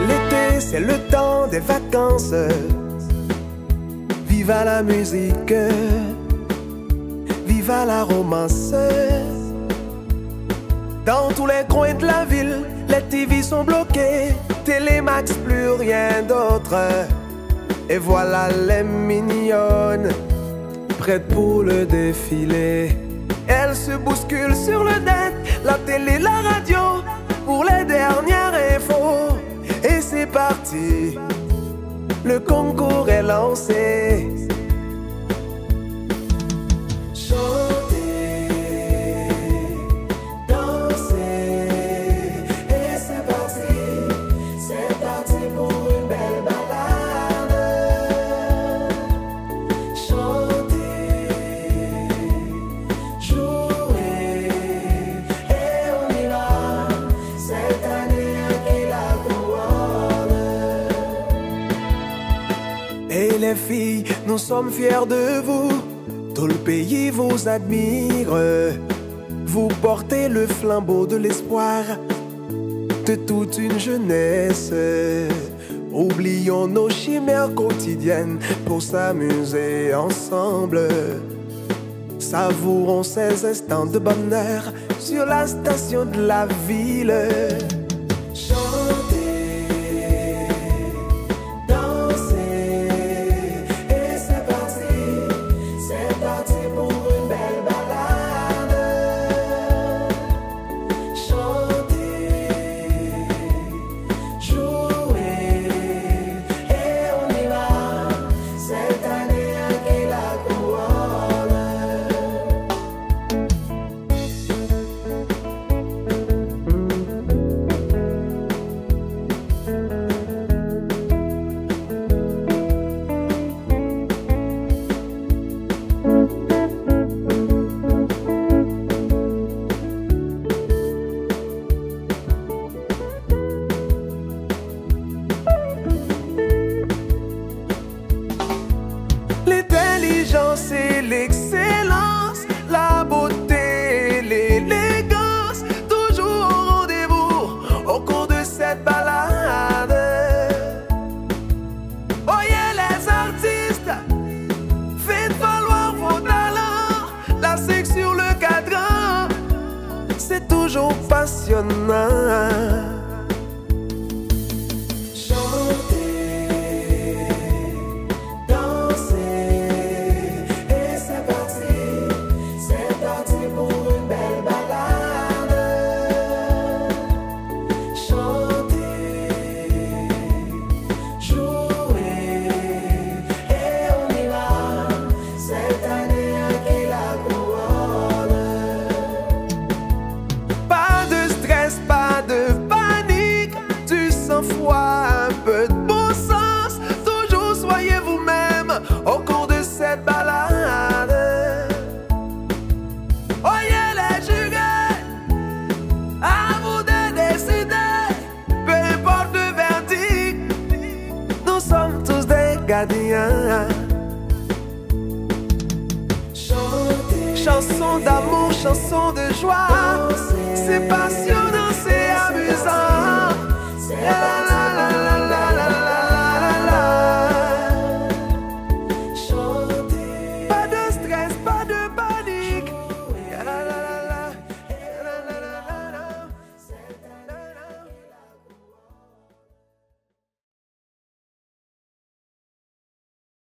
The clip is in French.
l'été, c'est le temps des vacances. Viva la musique, viva la romance. Dans tous les coins de la ville, les TV sont bloqués, Télémax plus rien d'autre. Et voilà les mignonnes, prêtes pour le défilé. Elles se bousculent sur le net, la télé, la radio, pour les dernières infos. Parti, le concours est lancé. Les filles, nous sommes fiers de vous. Tout le pays vous admire. Vous portez le flambeau de l'espoir de toute une jeunesse. Oublions nos chimères quotidiennes pour s'amuser ensemble. Savourons ces instants de bonheur sur la station de la ville. L'intelligence et l'excellence, la beauté, l'élégance, toujours au rendez-vous au cours de cette balade. Oyez les artistes, faites valoir vos talents, la sexe sur le cadran, c'est toujours passionnant. Gardiens. Chanson d'amour, chanson de joie. C'est passionnant,